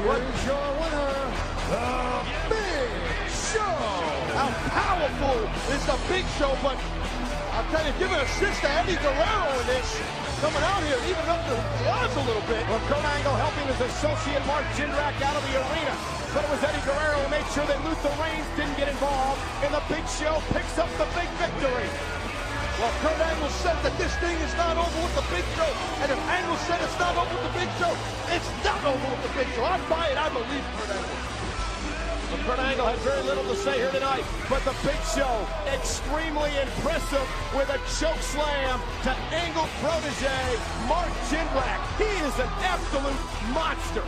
Here's your winner, The Big Show. How powerful is the Big Show, but I'll tell you, give an assist to Eddie Guerrero in this. Coming out here, even up the odds a little bit. Well, Kurt Angle helping his associate Mark Jindrak out of the arena. But it was Eddie Guerrero who made sure that Luther Reigns didn't get involved. And the Big Show picks up the big victory. Well, Kurt Angle said that this thing is not over with the Big Show. And if Angle said it's not over with the Big Show, it's not over with the Big Show. I buy it. I believe Kurt Angle. But Kurt Angle had very little to say here tonight. But the Big Show, extremely impressive with a choke slam to Angle protege Mark Jindrak. He is an absolute monster.